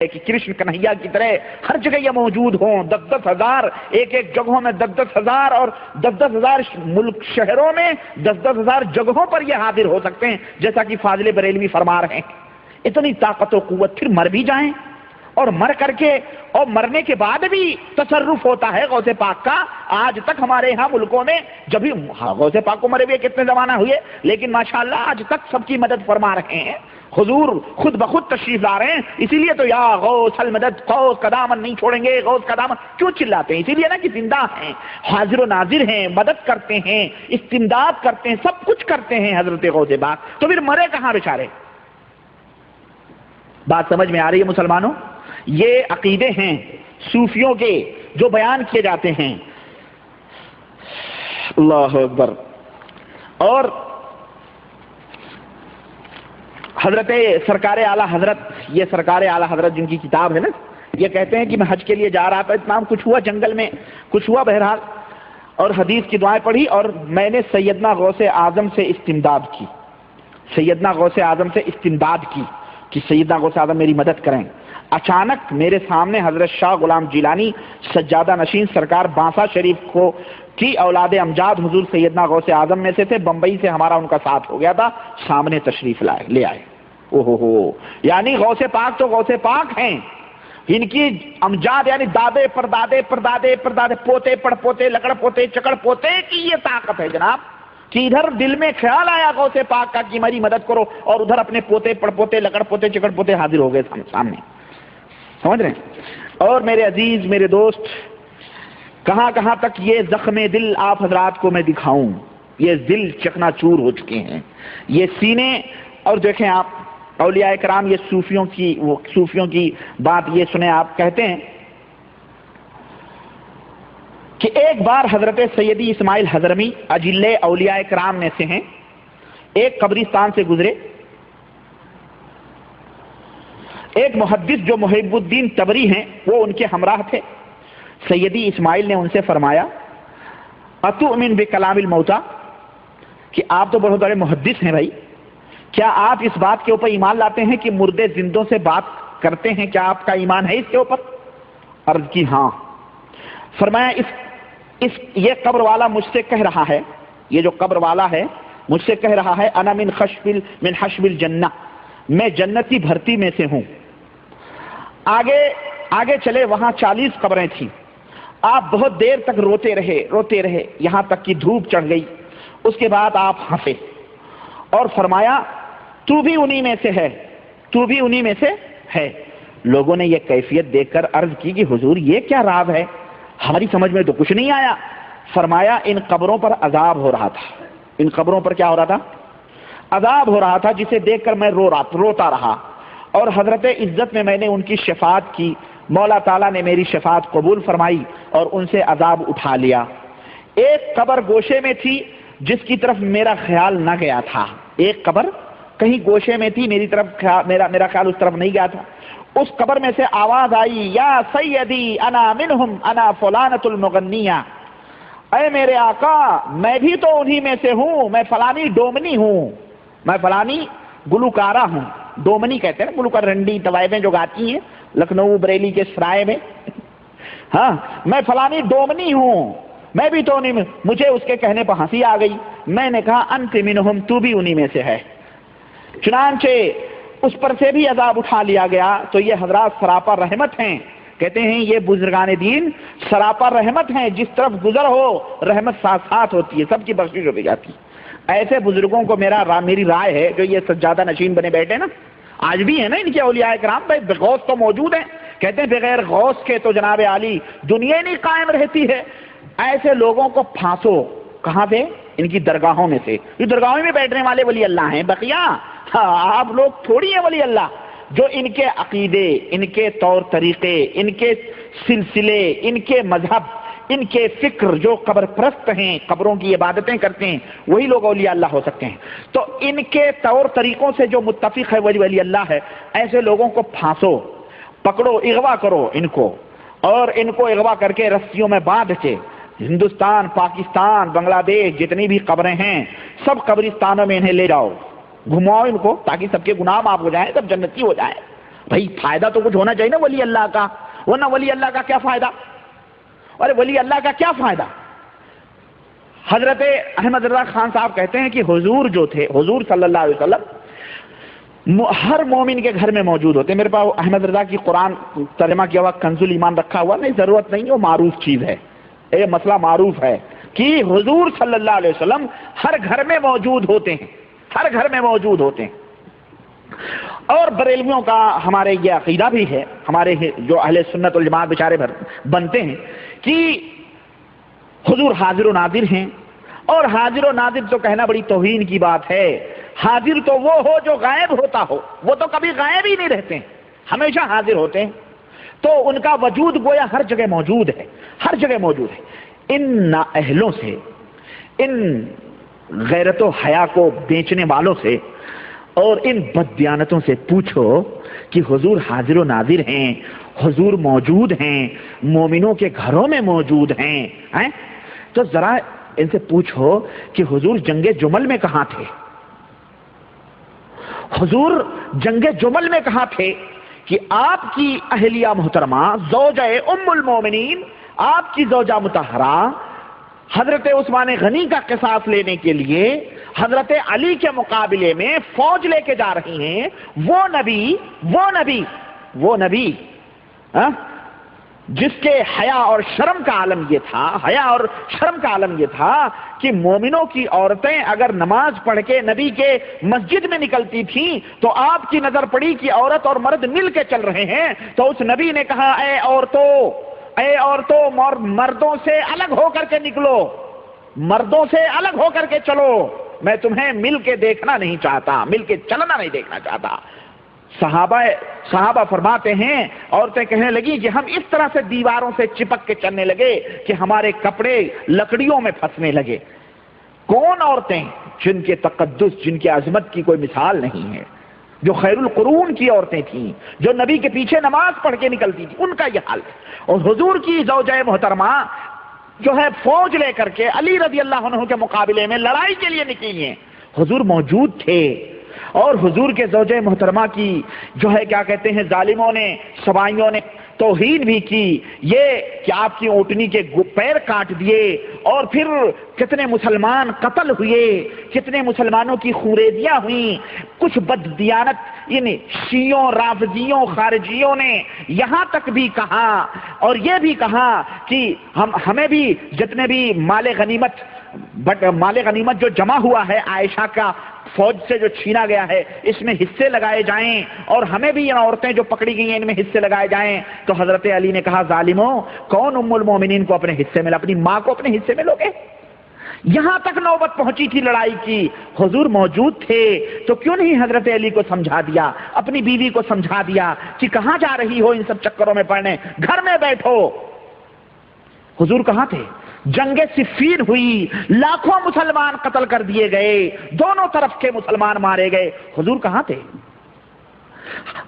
کہ کرشن کنہیا کی طرح ہر جگہ یہ موجود ہوں دس دس ہزار ایک ایک جگہوں میں دس دس ہزار اور دس دس ہزار ملک شہروں میں دس دس ہزار جگہوں پر یہ حاضر ہو سکتے ہیں جیسا کہ فاضل بریلوی فرما رہے ہیں۔ اتنی طاقت و قوت پھر مر بھی جائیں اور مر کر کے اور مرنے کے بعد بھی تصرف ہوتا ہے غوث پاک کا۔ آج تک ہمارے یہاں ملکوں میں جب ہاں، غوث پاک کو مرے ہوئے کتنے زمانہ ہوئے لیکن ماشاءاللہ آج تک سب کی مدد فرما رہے ہیں۔ حضور خود بخود تشریف لا رہے ہیں، اسی لیے تو یا غوث المدد، غوث کا دامن نہیں چھوڑیں گے، غوث کا دامن کیوں چلاتے ہیں؟ اسی لیے نا کہ زندہ ہیں، حاضر و ناظر ہیں، مدد کرتے ہیں، استمداد کرتے ہیں، سب کچھ کرتے ہیں حضرت غوث باغ تو پھر مرے کہاں بیچارے؟ بات سمجھ میں آ رہی ہے مسلمانوں؟ یہ عقیدے ہیں صوفیوں کے جو بیان کیے جاتے ہیں۔ اللہ اکبر۔ اور حضرت سرکار اعلیٰ حضرت، یہ سرکار اعلیٰ حضرت جن کی کتاب ہے نا، یہ کہتے ہیں کہ میں حج کے لیے جا رہا تھا اتنا کچھ ہوا جنگل میں، کچھ ہوا بہرحال، اور حدیث کی دعائیں پڑھی، اور میں نے سیدنا غوث اعظم سے استمداد کی۔ سیدنا غوث اعظم سے استمداد کی کہ سیدنا غوث اعظم میری مدد کریں۔ اچانک میرے سامنے حضرت شاہ غلام جیلانی، سجادہ نشین سرکار بانسا شریف کو، کی اولاد امجاد حضور سیدنا غوث اعظم میں سے تھے، بمبئی سے ہمارا ان کا ساتھ ہو گیا تھا، سامنے تشریف لائے، لے آئے۔ ہو۔ یعنی غوث پاک تو غوث پاک ہیں۔ ان کی امجاد یعنی دادے پر دادے پر دادے پر دادے پوتے پڑ پوتے لکڑ پوتے چکڑ پوتے کی یہ طاقت ہے جناب؟ کہ ادھر دل میں خیال آیا غوث پاک کا کہ ہماری مدد کرو اور ادھر اپنے پوتے پڑ پوتے لکڑ پوتے چکڑ پوتے حاضر ہو گئے سامنے۔ سمجھ رہے ہیں؟ اور میرے عزیز، میرے دوست، کہاں کہاں تک یہ زخم دل آپ حضرات کو میں دکھاؤں۔ یہ دل چکنا چور ہو چکے ہیں۔ یہ سینے، اور دیکھیں آپ اولیاء کرام یہ صوفیوں کی وہ صوفیوں کی بات یہ سنے آپ کہتے ہیں کہ ایک بار حضرت سیدی اسماعیل حضرمی اجل اولیاء کرام میں سے ہیں، ایک قبرستان سے گزرے۔ ایک محدث جو محب الدین تبری ہیں، وہ ان کے ہمراہ تھے۔ سیدی اسماعیل نے ان سے فرمایا اتو امین بے کلام الموتا کہ آپ تو بہت بڑے محدث ہیں بھائی۔ کیا آپ اس بات کے اوپر ایمان لاتے ہیں کہ مردے زندوں سے بات کرتے ہیں؟ کیا آپ کا ایمان ہے اس کے اوپر؟ عرض کی ہاں۔ فرمایا، اس اس، یہ قبر والا مجھ سے کہہ رہا ہے، یہ جو قبر والا ہے، مجھ سے کہہ رہا ہے، انا من خشبل، من حشب الجنہ میں جنتی بھرتی میں سے ہوں۔ آگے آگے چلے، وہاں چالیس قبریں تھیں۔ آپ بہت دیر تک روتے رہے روتے رہے، یہاں تک کہ دھوپ چڑھ گئی۔ اس کے بعد آپ ہنسے۔ اور فرمایا تو بھی انہی میں سے ہے۔ تو بھی انہی میں سے ہے۔ لوگوں نے یہ کیفیت دیکھ کر عرض کی کہ حضور، یہ کیا راز ہے؟ ہماری سمجھ میں تو کچھ نہیں آیا۔ فرمایا، ان قبروں پر عذاب ہو رہا تھا۔ ان قبروں پر کیا ہو رہا تھا؟ عذاب ہو رہا تھا، جسے دیکھ کر میں رو رہا، روتا رہا۔ اور حضرت عزت میں میں نے ان کی شفاعت کی۔ مولا تعالیٰ نے میری شفاعت قبول فرمائی اور ان سے عذاب اٹھا لیا۔ ایک قبر گوشے میں تھی جس کی طرف میرا خیال نہ گیا تھا۔ ایک قبر کہیں گوشے میں تھی، میری طرف میرا میرا خیال اس طرف نہیں گیا تھا۔ اس قبر میں سے آواز آئی، یا سیدی، انا منہم، انا فلانت المغنیہ اے میرے آقا، میں بھی تو انہی میں سے ہوں، میں فلانی ڈومنی ہوں۔ میں فلانی گلوکارہ ہوں۔ ڈومنی کہتے ہیں گلوکار رنڈی طوائفیں جو گاتی ہیں، لکھنؤ بریلی کے سرائے میں۔ ہاں میں فلانی ڈومنی ہوں۔ میں بھی تو انہی میں، مجھے اس کے کہنے پر ہنسی آ گئی۔ میں نے کہا، انت منہم، تو بھی انہی میں سے ہے۔ چنانچہ اس پر سے بھی عذاب اٹھا لیا گیا تو یہ حضرات سراپا رحمت ہیں۔ کہتے ہیں یہ بزرگان دین سراپا رحمت ہیں، جس طرف گزر ہو رحمت ساتھ ساتھ ہوتی ہے، سب کی بخشش ہو جاتی۔ ایسے بزرگوں کو میرا را، میری رائے ہے، جو یہ سجادہ نشین بنے بیٹھے نا، آج بھی ہے نا ان کے اولیاء کرام، بھائی غوث تو موجود ہیں۔ کہتے ہیں بغیر غوث کے تو جناب علی دنیا نہیں قائم رہتی ہے۔ ایسے لوگوں کو پھانسو۔ کہاں پہ ان کی درگاہوں میں سے۔ یہ درگاہوں میں بیٹھنے والے ولی اللہ ہیں، بقیہ ہاں، آپ لوگ تھوڑی ہیں ولی اللہ۔ جو ان کے عقیدے ان کے طور طریقے ان کے سلسلے ان کے مذہب ان کے فکر جو قبر پرست ہیں قبروں کی عبادتیں کرتے ہیں وہی لوگ اولیاء اللہ ہو سکتے ہیں۔ تو ان کے طور طریقوں سے جو متفق ہے ولی ولی اللہ ہے ایسے لوگوں کو پھانسو پکڑو اغوا کرو ان کو۔ اور ان کو اغوا کر کے رسیوں میں باندھ کے ہندوستان پاکستان بنگلہ دیش جتنی بھی قبریں ہیں سب قبرستانوں میں انہیں لے جاؤ۔ گھماؤ ان کو تاکہ سب کے گناہ معاف ہو جائیں، سب جنتی ہو جائیں۔ بھائی، فائدہ تو کچھ ہونا چاہیے نا ولی اللہ کا۔ ورنہ ولی اللہ کا کیا فائدہ؟ ارے، ولی اللہ کا کیا فائدہ؟ حضرت احمد رضا خان صاحب کہتے ہیں کہ حضور جو تھے، حضور صلی اللہ علیہ وسلم ہر مومن کے گھر میں موجود ہوتے۔ میرے پاس احمد رضا کی قرآن ترجمہ کیا ہوا، کنزل ایمان رکھا ہوا۔ نہیں، ضرورت نہیں، وہ معروف چیز ہے۔ یہ مسئلہ معروف ہے کہ حضور صلی اللہ علیہ وسلم ہر گھر میں موجود ہوتے ہیں۔ ہر گھر میں موجود ہوتے ہیں۔ اور بریلویوں کا ہمارے یہ عقیدہ بھی ہے، ہمارے جو اہل سنت الجماعت بیچارے بنتے ہیں کہ حضور حاضر و نادر ہیں۔ اور حاضر و نادر تو کہنا بڑی توہین کی بات ہے۔ حاضر تو وہ ہو جو غائب ہوتا ہو، وہ تو کبھی غائب ہی نہیں رہتے۔ ہمیشہ حاضر ہوتے ہیں۔ تو ان کا وجود گویا ہر جگہ موجود ہے، ہر جگہ موجود ہے۔ ان نا اہلوں سے، ان غیرت و حیا کو بیچنے والوں سے اور ان بدیانتوں سے پوچھو کہ حضور حاضر و نادر ہیں، حضور موجود ہیں، مومنوں کے گھروں میں موجود ہیں تو ذرا ان سے پوچھو کہ حضور جنگ جمل میں کہاں تھے؟ حضور جنگ جمل میں کہاں تھے؟ کہ آپ کی اہلیہ محترمہ زوجہ ام المومنین، آپ کی زوجہ متحرہ حضرت عثمان غنی کا قصاص لینے کے لیے حضرت علی کے مقابلے میں فوج لے کے جا رہی ہیں۔ وہ نبی وہ نبی وہ نبی ہاں؟ جس کے حیا اور شرم کا عالم یہ تھا، حیا اور شرم کا عالم یہ تھا کہ مومنوں کی عورتیں اگر نماز پڑھ کے نبی کے مسجد میں نکلتی تھیں تو آپ کی نظر پڑی کہ عورت اور مرد مل کے چل رہے ہیں۔ تو اس نبی نے کہا، اے عورتوں اے عورتوں مردوں سے الگ ہو کر کے نکلو۔ مردوں سے الگ ہو کر کے چلو۔ میں تمہیں مل کے دیکھنا نہیں چاہتا، مل کے چلنا نہیں دیکھنا چاہتا۔ صحابہ صحابہ فرماتے ہیں، عورتیں کہنے لگی کہ ہم اس طرح سے دیواروں سے چپک کے چلنے لگے کہ ہمارے کپڑے لکڑیوں میں پھنسنے لگے۔ کون عورتیں جن کے تقدس، جن کی عظمت کی کوئی مثال نہیں ہے؟ جو خیر القرون کی عورتیں تھیں، جو نبی کے پیچھے نماز پڑھ کے نکلتی تھی ان کا یہ حال ہے۔ اور حضور کی زوجہ محترمہ جو ہے فوج لے کر کے علی رضی اللہ عنہ کے مقابلے میں لڑائی کے لیے نکلی ہیں۔ حضور موجود تھے۔ اور حضور کے زوجہ محترمہ کی جو ہے کیا کہتے ہیں، ظالموں نے سوائیوں نے توہین بھی کی، یہ کہ آپ کی اوٹنی کے پیر کاٹ دیے اور پھر کتنے مسلمان قتل ہوئے، کتنے مسلمانوں کی خوریدیاں ہوئیں، کچھ بد دیانت یعنی شیوں رافضیوں، خارجیوں نے یہاں تک بھی کہا اور یہ بھی کہا کہ ہم، ہمیں بھی جتنے بھی مال غنیمت، بٹ، مال غنیمت جو جمع ہوا ہے عائشہ کا فوج سے جو چھینا گیا ہے، اس میں حصے لگائے جائیں اور ہمیں بھی ان عورتیں جو پکڑی گئی ہیں، ان میں حصے لگائے جائیں۔ تو حضرت علی نے کہا ظالموں کون ام المومنین کو اپنے حصے میں، اپنی ماں کو اپنے حصے میں لوگے؟ یہاں تک نوبت پہنچی تھی لڑائی کی۔ حضور موجود تھے۔ تو کیوں نہیں حضرت علی کو سمجھا دیا؟ اپنی بیوی کو سمجھا دیا کہ کہاں جا رہی ہو ان سب چکروں میں پڑھنے؟ گھر میں بیٹھو۔ حضور کہاں تھے؟ جنگ صفین ہوئی، لاکھوں مسلمان قتل کر دیے گئے، دونوں طرف کے مسلمان مارے گئے۔ حضور کہاں تھے؟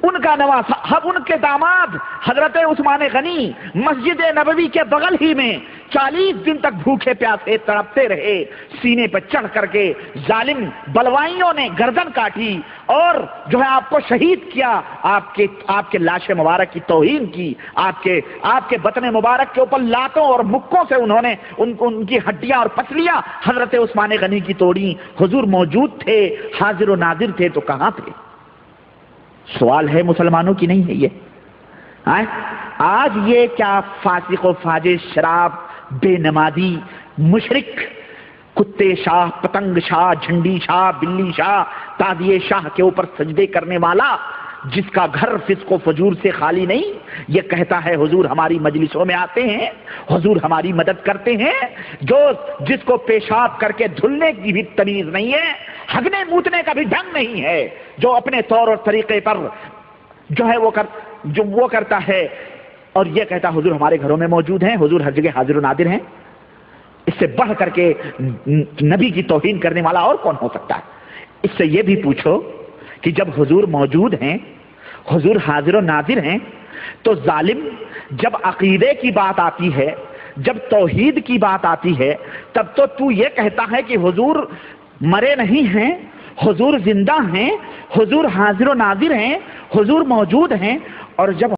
ان کا نواز اب ان کے داماد حضرت عثمان غنی مسجد نبوی کے بغل ہی میں چالیس دن تک بھوکے پیاسے تڑپتے رہے سینے پر چڑھ کر کے ظالم بلوائیوں نے گردن کاٹی اور جو ہے آپ کو شہید کیا آپ کے آپ کے لاش مبارک کی توہین کی آپ کے آپ کے بطن مبارک کے اوپر لاتوں اور مکوں سے انہوں نے ان, ان کی ہڈیاں اور پسلیاں حضرت عثمان غنی کی توڑی حضور موجود تھے حاضر و نادر تھے تو کہاں تھے؟ سوال ہے مسلمانوں کی نہیں ہے یہ؟ آج یہ کیا فاسق و فاجر، شراب، بے نمازی مشرق کتے شاہ، پتنگ شاہ، جھنڈی شاہ، بلی شاہ، تازیے شاہ کے اوپر سجدے کرنے والا، جس کا گھر فسق و فجور سے خالی نہیں، یہ کہتا ہے حضور ہماری مجلسوں میں آتے ہیں، حضور ہماری مدد کرتے ہیں، جو جس کو پیشاب کر کے دھلنے کی بھی تمیز نہیں ہے، ہگنے موتنے کا بھی ڈھنگ نہیں ہے۔ جو اپنے طور اور طریقے پر جو ہے وہ کر جو وہ کرتا ہے۔ اور یہ کہتا حضور ہمارے گھروں میں موجود ہیں۔ حضور ہر جگہ حاضر و نادر ہیں۔ اس سے بڑھ کر کے نبی کی توہین کرنے والا اور کون ہو سکتا ہے؟ اس سے یہ بھی پوچھو کہ جب حضور موجود ہیں، حضور حاضر و ناظر ہیں، تو ظالم جب عقیدے کی بات آتی ہے، جب توحید کی بات آتی ہے، تب تو تو یہ کہتا ہے کہ حضور مرے نہیں ہیں حضور زندہ ہیں حضور حاضر و ناظر ہیں حضور موجود ہیں اور جب